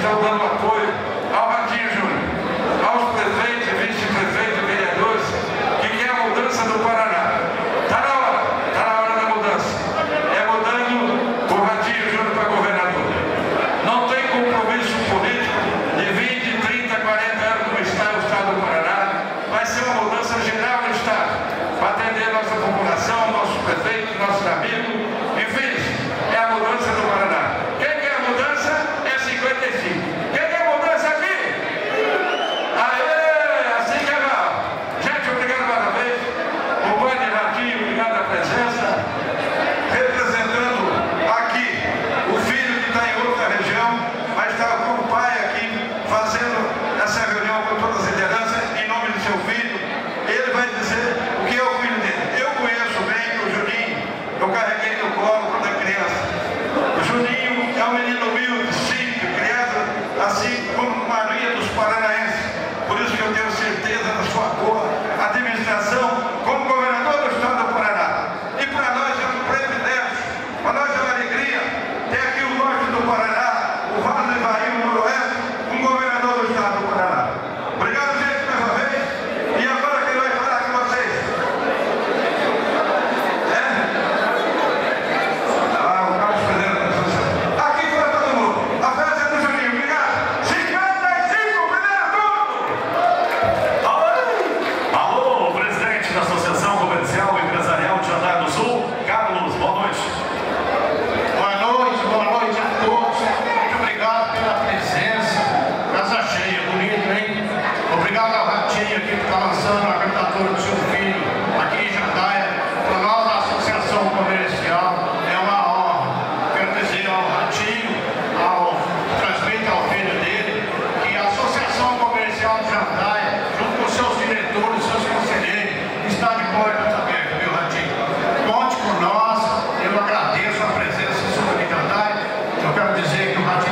estão dando apoio ao Ratinho Júnior, aos prefeitos, vice-prefeitos, vereadores, que quer a mudança do Paraná. Está na hora, está na hora da mudança. É mudando o Ratinho Júnior para governador. Não tem compromisso político de 20, 30, 40 anos como está o Estado do Paraná. Vai ser uma mudança geral no Estado, para atender a nossa população, nossos prefeitos, nossos amigos. dizer que o Ratinho.